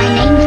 my name